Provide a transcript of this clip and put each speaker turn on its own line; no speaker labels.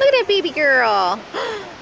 Look at that baby girl.